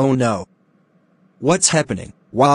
Oh no. What's happening? Why?